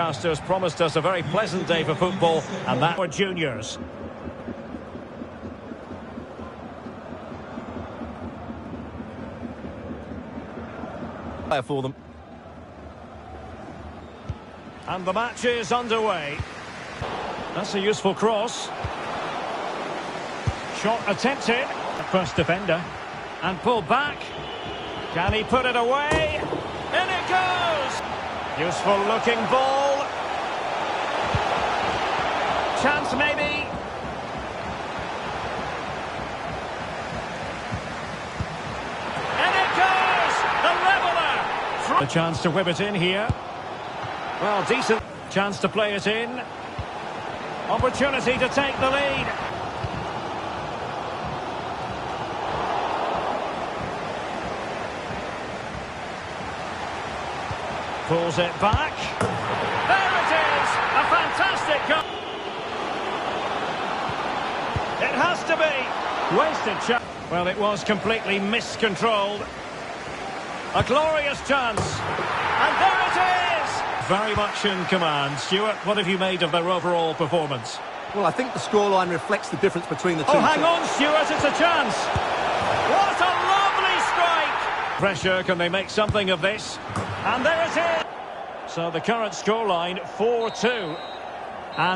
Casters promised us a very pleasant day for football, and that for juniors. for them. And the match is underway. That's a useful cross. Shot attempted. First defender. And pulled back. Can he put it away? In it goes! Useful looking ball. Chance maybe. In it goes! The leveller! A chance to whip it in here. Well, decent chance to play it in. Opportunity to take the lead. Pulls it back. There it is! A fantastic goal. It has to be. Wasted chance. Well, it was completely miscontrolled. A glorious chance. And there it is! Very much in command. Stuart, what have you made of their overall performance? Well, I think the scoreline reflects the difference between the oh, two. Oh, hang teams. on, Stuart, it's a chance. What a lovely strike! Pressure, can they make something of this? And there it is! So the current scoreline, 4-2.